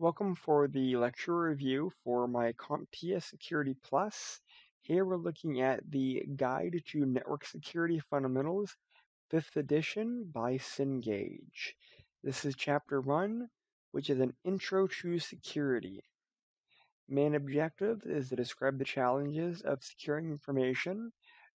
Welcome for the lecture review for my CompTIA Security Plus. Here we're looking at the Guide to Network Security Fundamentals, 5th edition by Cengage. This is chapter 1, which is an intro to security. Main objective is to describe the challenges of securing information,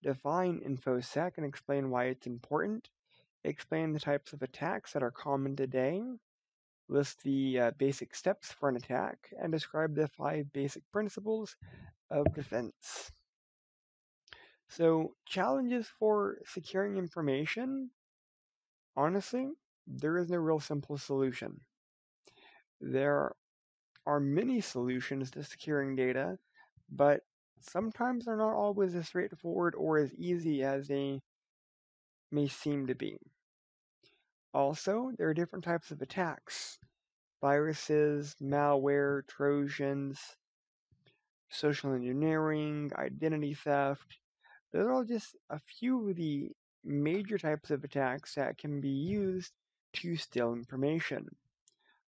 define InfoSec and explain why it's important, explain the types of attacks that are common today, list the uh, basic steps for an attack, and describe the five basic principles of defense. So, challenges for securing information honestly, there is no real simple solution. There are many solutions to securing data, but sometimes they're not always as straightforward or as easy as they may seem to be. Also, there are different types of attacks viruses, malware, trojans, social engineering, identity theft. Those are all just a few of the major types of attacks that can be used to steal information.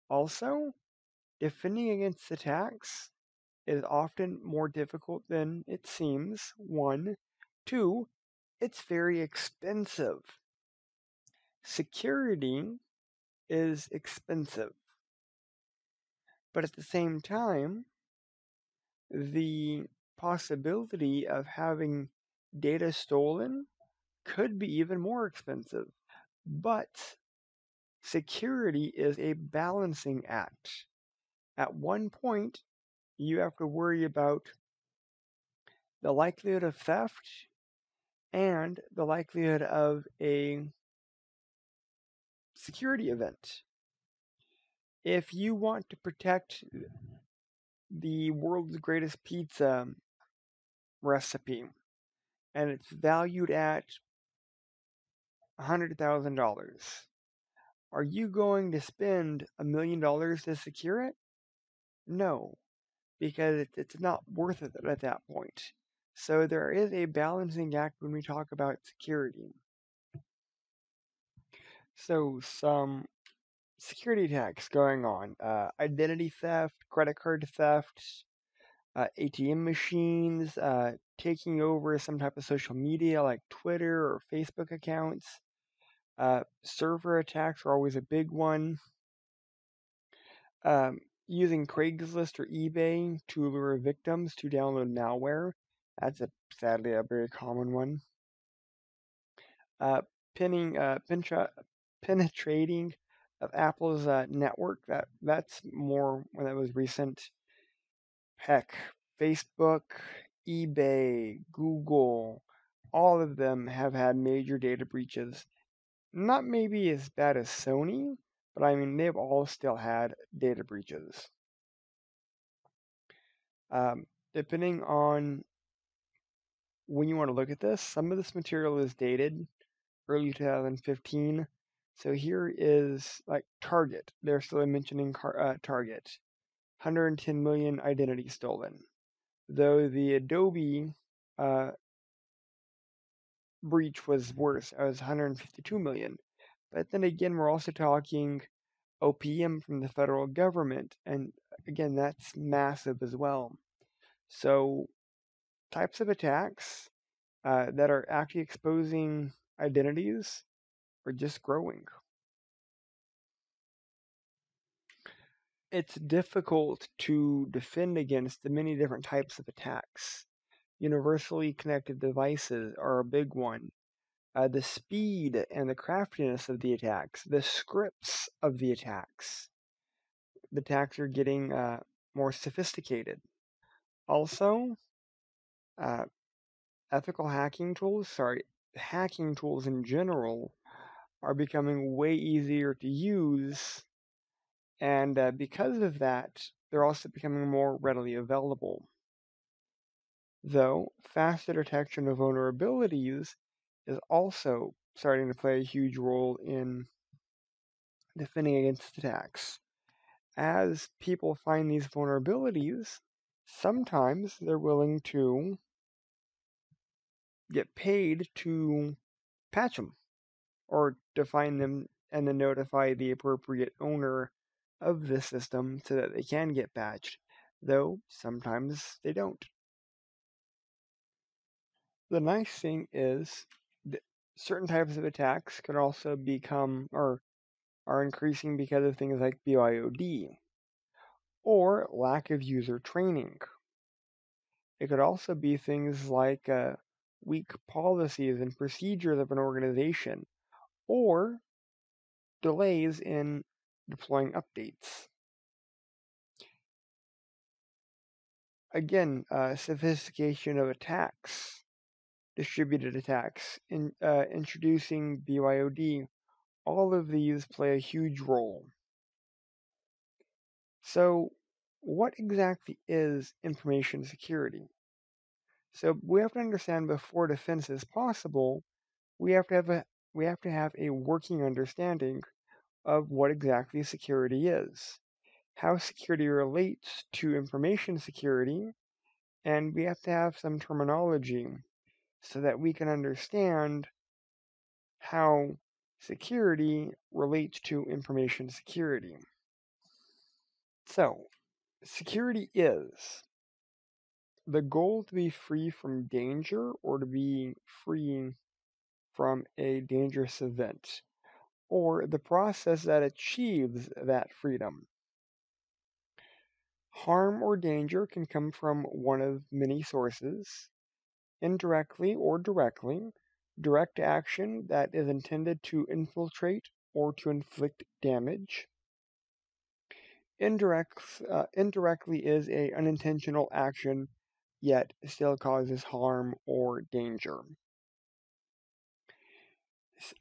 Also, defending against attacks is often more difficult than it seems. One. Two, it's very expensive. Security is expensive. But at the same time, the possibility of having data stolen could be even more expensive. But security is a balancing act. At one point, you have to worry about the likelihood of theft and the likelihood of a security event. If you want to protect the world's greatest pizza recipe and it's valued at $100,000, are you going to spend a million dollars to secure it? No, because it's not worth it at that point. So there is a balancing act when we talk about security. So some security attacks going on, uh, identity theft, credit card theft, uh, ATM machines, uh, taking over some type of social media like Twitter or Facebook accounts. Uh, server attacks are always a big one. Um, using Craigslist or eBay to lure victims to download malware. That's a sadly a very common one. Uh, pinning, uh, penetra- penetrating of Apple's uh, network. That that's more when that was recent. Heck, Facebook, eBay, Google, all of them have had major data breaches. Not maybe as bad as Sony, but I mean they've all still had data breaches. Um, depending on when you want to look at this, some of this material is dated early 2015. So here is like Target. They're still mentioning car, uh, Target. 110 million identities stolen. Though the Adobe uh, breach was worse, it was 152 million. But then again, we're also talking OPM from the federal government, and again, that's massive as well. So, types of attacks uh, that are actually exposing identities are just growing. It's difficult to defend against the many different types of attacks. Universally connected devices are a big one. Uh, the speed and the craftiness of the attacks, the scripts of the attacks. The attacks are getting uh, more sophisticated. Also, uh, ethical hacking tools, sorry, hacking tools in general are becoming way easier to use. And uh, because of that, they're also becoming more readily available. Though, faster detection of vulnerabilities is also starting to play a huge role in defending against attacks. As people find these vulnerabilities, sometimes they're willing to get paid to patch them or to find them and then notify the appropriate owner of the system so that they can get patched, though sometimes they don't. The nice thing is that certain types of attacks could also become or are increasing because of things like BYOD or lack of user training. It could also be things like uh, weak policies and procedures of an organization or delays in deploying updates. Again, uh, sophistication of attacks, distributed attacks, in, uh, introducing BYOD, all of these play a huge role. So, what exactly is information security? So, we have to understand before defense is possible, we have to have a we have to have a working understanding of what exactly security is, how security relates to information security, and we have to have some terminology so that we can understand how security relates to information security. So, security is the goal to be free from danger or to be free from a dangerous event or the process that achieves that freedom. Harm or danger can come from one of many sources, indirectly or directly, direct action that is intended to infiltrate or to inflict damage. Indirect, uh, indirectly is a unintentional action yet still causes harm or danger.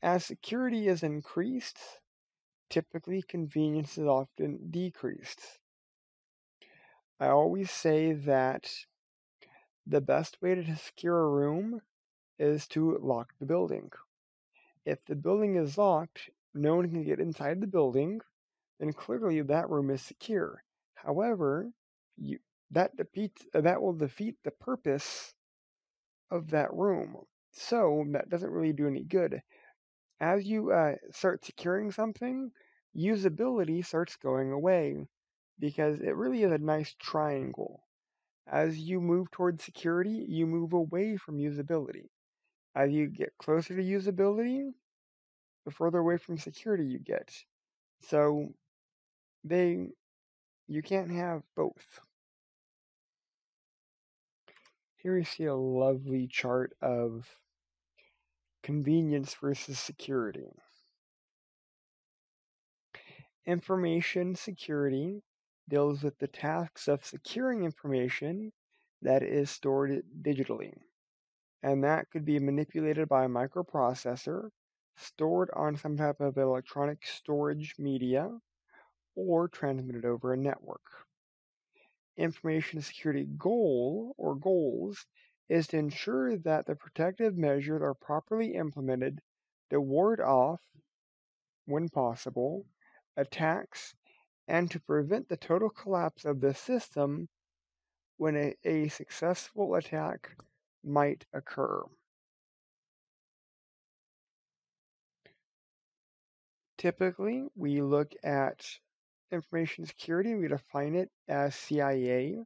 As security is increased, typically convenience is often decreased. I always say that the best way to secure a room is to lock the building. If the building is locked, no one can get inside the building, then clearly that room is secure. However, you, that defeats that will defeat the purpose of that room. So that doesn't really do any good as you uh, start securing something, usability starts going away because it really is a nice triangle. As you move towards security, you move away from usability. As you get closer to usability, the further away from security you get. So they you can't have both. Here we see a lovely chart of Convenience versus security. Information security deals with the tasks of securing information that is stored digitally. And that could be manipulated by a microprocessor, stored on some type of electronic storage media, or transmitted over a network. Information security goal or goals is to ensure that the protective measures are properly implemented to ward off, when possible, attacks and to prevent the total collapse of the system when a, a successful attack might occur. Typically, we look at information security, we define it as CIA,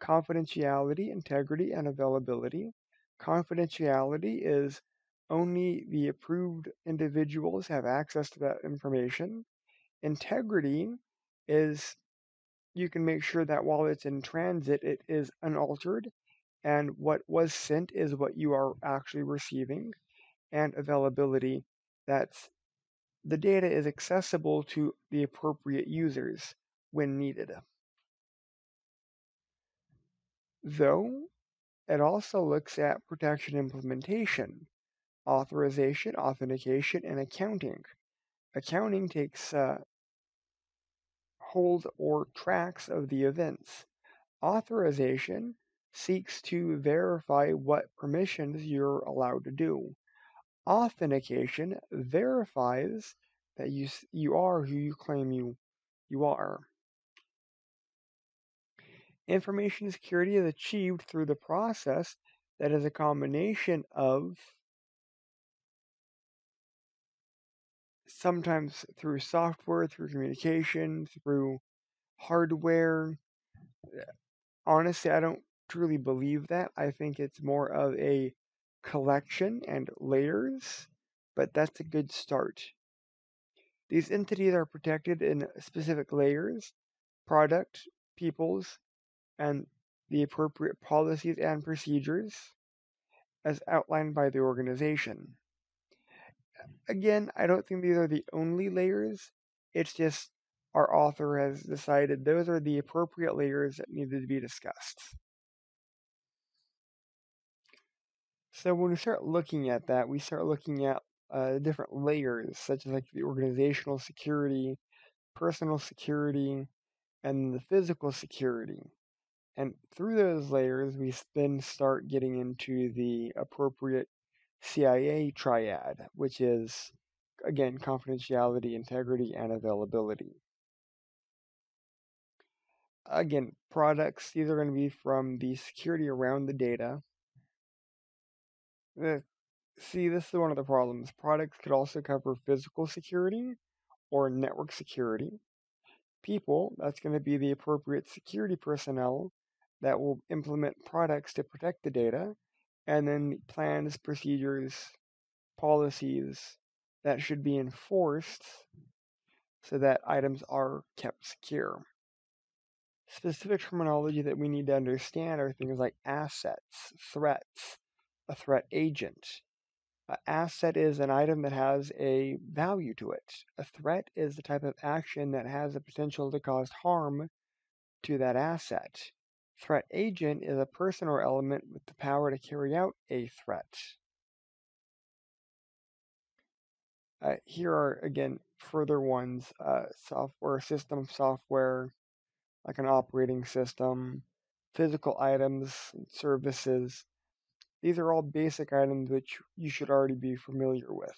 confidentiality, integrity, and availability. Confidentiality is only the approved individuals have access to that information. Integrity is you can make sure that while it's in transit, it is unaltered, and what was sent is what you are actually receiving. And availability, that's the data is accessible to the appropriate users when needed though it also looks at protection implementation, authorization, authentication, and accounting. Accounting takes uh, hold or tracks of the events. Authorization seeks to verify what permissions you're allowed to do. Authentication verifies that you you are who you claim you you are. Information security is achieved through the process that is a combination of sometimes through software, through communication, through hardware. Honestly, I don't truly believe that. I think it's more of a collection and layers, but that's a good start. These entities are protected in specific layers, product, peoples, and the appropriate policies and procedures as outlined by the organization. Again, I don't think these are the only layers. It's just our author has decided those are the appropriate layers that needed to be discussed. So when we start looking at that, we start looking at uh, different layers, such as like the organizational security, personal security, and the physical security. And through those layers, we then start getting into the appropriate CIA triad, which is, again, confidentiality, integrity, and availability. Again, products, these are going to be from the security around the data. See, this is one of the problems. Products could also cover physical security or network security. People, that's going to be the appropriate security personnel that will implement products to protect the data and then plans, procedures, policies that should be enforced so that items are kept secure. Specific terminology that we need to understand are things like assets, threats, a threat agent. An asset is an item that has a value to it. A threat is the type of action that has the potential to cause harm to that asset. Threat agent is a person or element with the power to carry out a threat. Uh, here are, again, further ones, uh, software, system software, like an operating system, physical items, services. These are all basic items which you should already be familiar with.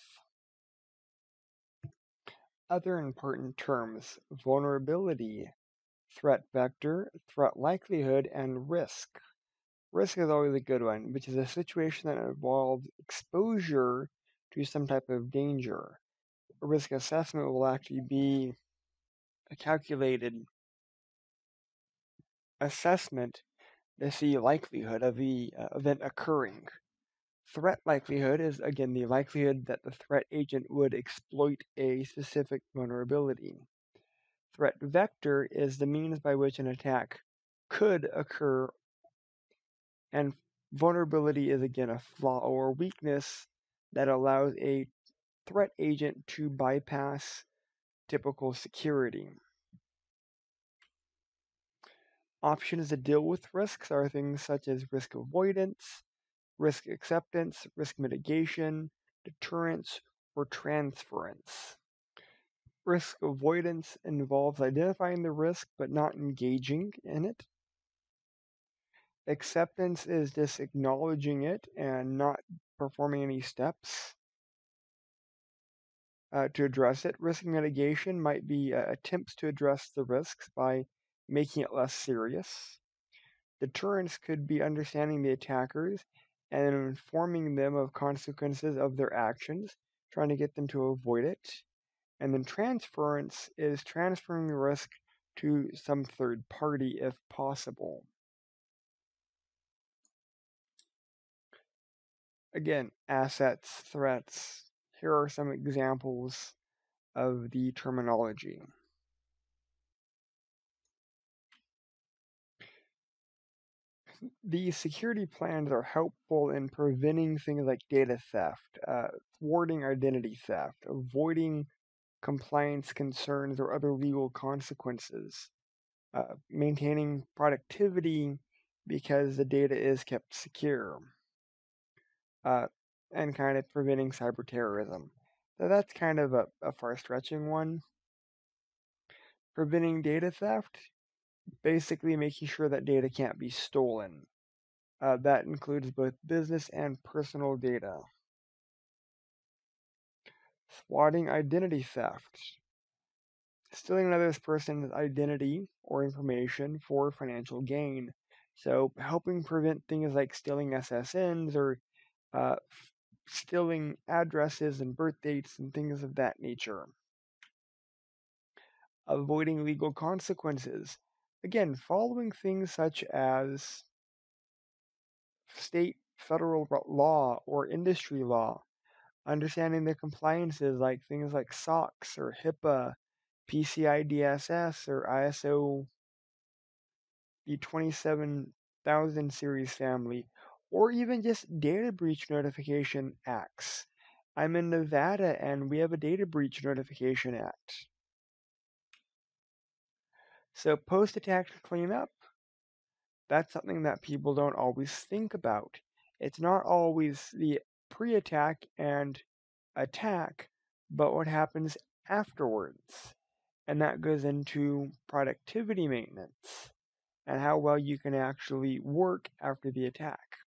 Other important terms, vulnerability, threat vector, threat likelihood, and risk. Risk is always a good one, which is a situation that involves exposure to some type of danger. A risk assessment will actually be a calculated assessment to see likelihood of the uh, event occurring. Threat likelihood is again the likelihood that the threat agent would exploit a specific vulnerability threat vector is the means by which an attack could occur, and vulnerability is again a flaw or weakness that allows a threat agent to bypass typical security. Options to deal with risks are things such as risk avoidance, risk acceptance, risk mitigation, deterrence, or transference. Risk avoidance involves identifying the risk but not engaging in it. Acceptance is just acknowledging it and not performing any steps uh, to address it. Risk mitigation might be uh, attempts to address the risks by making it less serious. Deterrence could be understanding the attackers and informing them of consequences of their actions, trying to get them to avoid it. And then transference is transferring the risk to some third party if possible. Again, assets, threats. Here are some examples of the terminology. These security plans are helpful in preventing things like data theft, uh, thwarting identity theft, avoiding compliance concerns, or other legal consequences. Uh, maintaining productivity because the data is kept secure. Uh, and kind of preventing cyber terrorism. So that's kind of a, a far stretching one. Preventing data theft, basically making sure that data can't be stolen. Uh, that includes both business and personal data. Swatting identity theft. Stealing another person's identity or information for financial gain. So, helping prevent things like stealing SSNs or uh, stealing addresses and birth dates and things of that nature. Avoiding legal consequences. Again, following things such as state, federal law, or industry law. Understanding the compliances like things like SOX or HIPAA, PCI DSS, or ISO the 27000 series family, or even just data breach notification acts. I'm in Nevada and we have a data breach notification act. So post attack cleanup, that's something that people don't always think about. It's not always the pre attack and attack, but what happens afterwards. And that goes into productivity maintenance and how well you can actually work after the attack.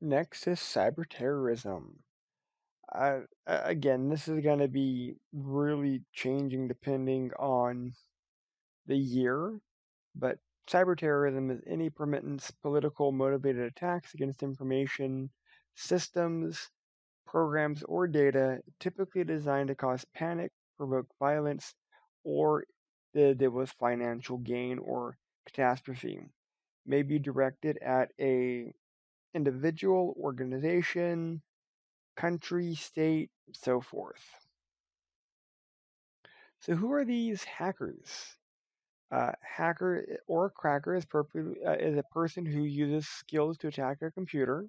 Next is cyber terrorism. Uh, again, this is going to be really changing depending on the year, but cyber terrorism is any permittence political motivated attacks against information systems, programs, or data typically designed to cause panic, provoke violence, or that there was financial gain or catastrophe. May be directed at a individual, organization, country, state, so forth. So, who are these hackers? Uh, hacker or cracker is, uh, is a person who uses skills to attack a computer.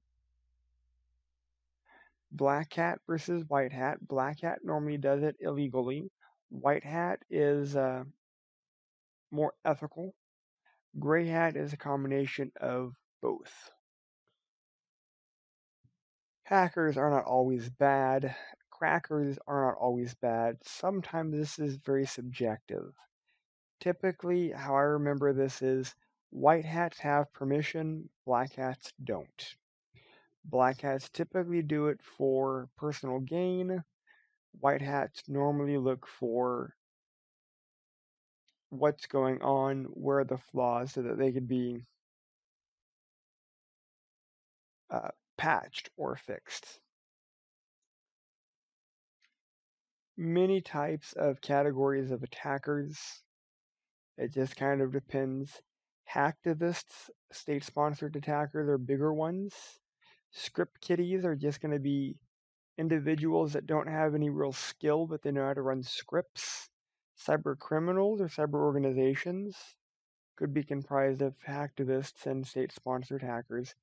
Black hat versus white hat. Black hat normally does it illegally. White hat is uh, more ethical. Gray hat is a combination of both. Hackers are not always bad. Crackers are not always bad. Sometimes this is very subjective. Typically, how I remember this is white hats have permission, black hats don't. Black hats typically do it for personal gain. White hats normally look for what's going on, where are the flaws, so that they could be uh, patched or fixed. Many types of categories of attackers. It just kind of depends. Hacktivists, state sponsored attackers are bigger ones. Script kiddies are just going to be individuals that don't have any real skill, but they know how to run scripts. Cyber criminals or cyber organizations could be comprised of hacktivists and state sponsored hackers.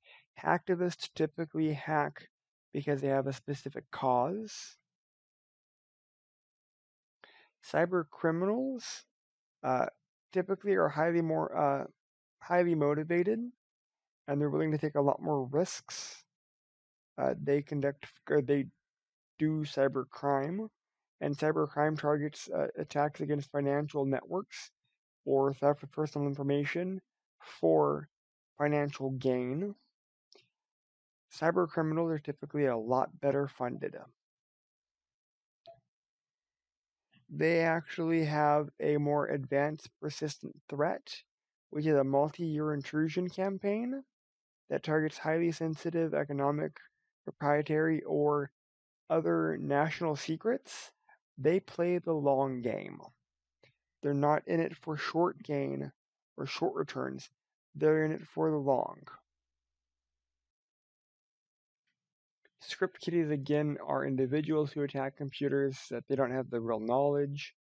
Hacktivists typically hack because they have a specific cause. Cyber criminals uh, typically are highly more uh, highly motivated and they're willing to take a lot more risks. Uh, they conduct they do cyber crime and cybercrime targets uh, attacks against financial networks or theft of personal information for financial gain. Cyber criminals are typically a lot better funded. They actually have a more advanced persistent threat, which is a multi year intrusion campaign that targets highly sensitive economic, proprietary, or other national secrets they play the long game. They're not in it for short gain or short returns. They're in it for the long. Script kiddies, again, are individuals who attack computers that they don't have the real knowledge.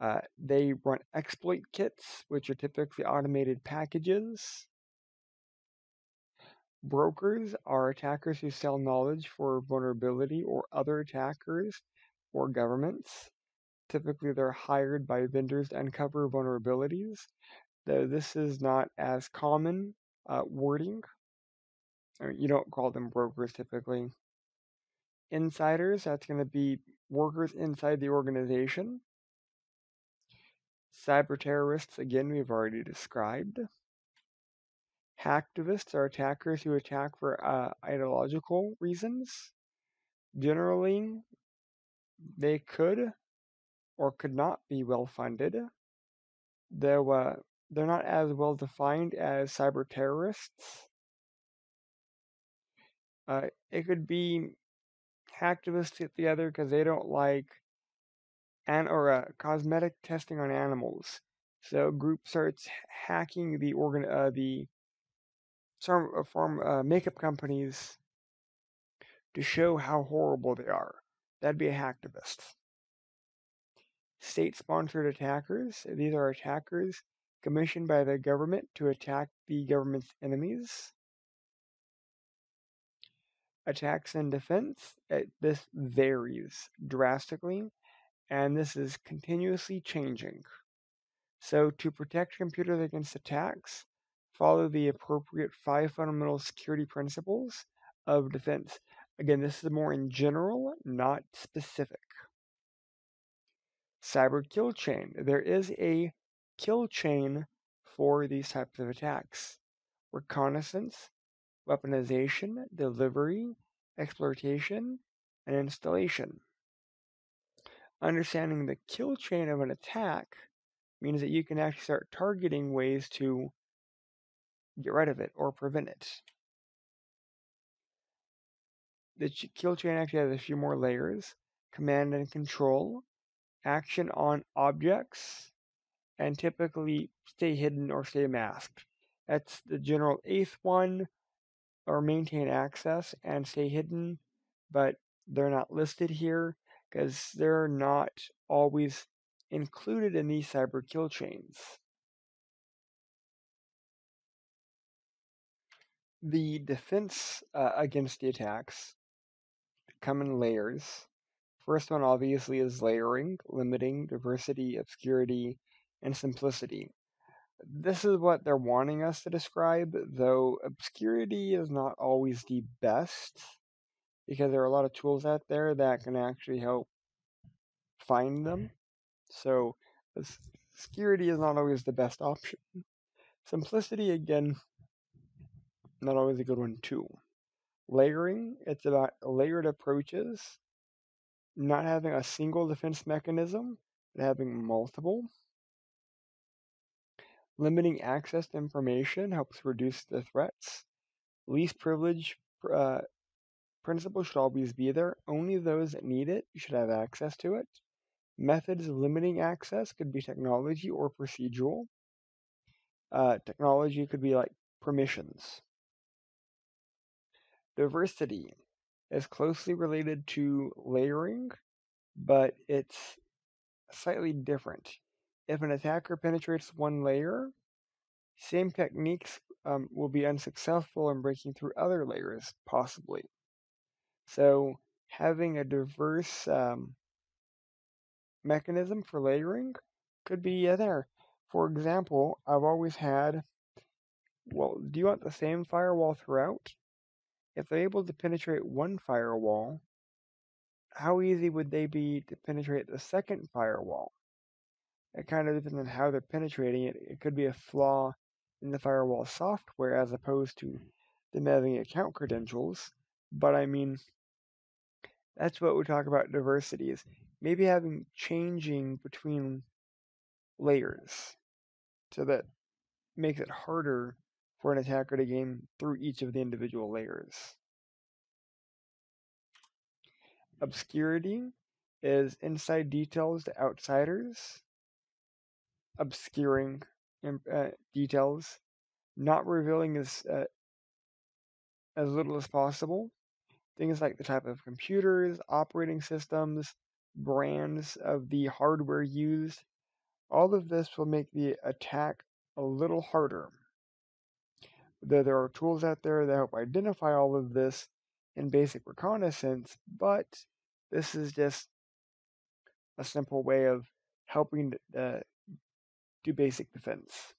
Uh, they run exploit kits, which are typically automated packages. Brokers are attackers who sell knowledge for vulnerability or other attackers or governments. Typically, they're hired by vendors to uncover vulnerabilities, though this is not as common uh, wording. I mean, you don't call them brokers typically. Insiders, that's going to be workers inside the organization. Cyber terrorists, again, we've already described. Hacktivists are attackers who attack for uh, ideological reasons. Generally, they could or could not be well funded. They're, uh, they're not as well defined as cyber terrorists. Uh, it could be hacktivists get together because they don't like and or uh, cosmetic testing on animals. So group starts hacking the organ uh, the some uh, farm uh, makeup companies to show how horrible they are. That'd be a hacktivist. State-sponsored attackers. These are attackers commissioned by the government to attack the government's enemies. Attacks and defense. This varies drastically, and this is continuously changing. So to protect computers against attacks, follow the appropriate five fundamental security principles of defense. Again, this is more in general, not specific. Cyber kill chain. There is a kill chain for these types of attacks. Reconnaissance, weaponization, delivery, exploitation, and installation. Understanding the kill chain of an attack means that you can actually start targeting ways to get rid of it or prevent it. The kill chain actually has a few more layers command and control, action on objects, and typically stay hidden or stay masked. That's the general eighth one, or maintain access and stay hidden, but they're not listed here because they're not always included in these cyber kill chains. The defense uh, against the attacks come in layers. First one obviously is layering, limiting diversity, obscurity, and simplicity. This is what they're wanting us to describe, though obscurity is not always the best because there are a lot of tools out there that can actually help find them. So security is not always the best option. Simplicity, again, not always a good one too. Layering, it's about layered approaches, not having a single defense mechanism, but having multiple. Limiting access to information helps reduce the threats. Least privilege uh, principle should always be there. Only those that need it should have access to it. Methods of limiting access could be technology or procedural. Uh, technology could be like permissions. Diversity is closely related to layering, but it's slightly different. If an attacker penetrates one layer, same techniques um, will be unsuccessful in breaking through other layers, possibly. So, having a diverse um, mechanism for layering could be there. For example, I've always had, well, do you want the same firewall throughout? If they're able to penetrate one firewall, how easy would they be to penetrate the second firewall? It kind of depends on how they're penetrating it. It could be a flaw in the firewall software as opposed to them having account credentials. But I mean, that's what we talk about diversity is maybe having changing between layers so that makes it harder for an attacker to gain through each of the individual layers. Obscurity is inside details to outsiders, obscuring uh, details, not revealing as uh, as little as possible. Things like the type of computers, operating systems, brands of the hardware used. All of this will make the attack a little harder. Though there are tools out there that help identify all of this in basic reconnaissance, but this is just a simple way of helping uh, do basic defense.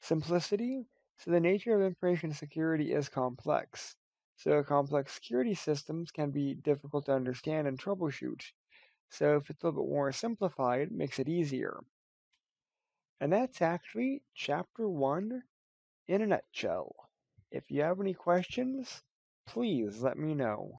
Simplicity. So the nature of information security is complex. So complex security systems can be difficult to understand and troubleshoot. So if it's a little bit more simplified, it makes it easier. And that's actually chapter one in a nutshell. If you have any questions, please let me know.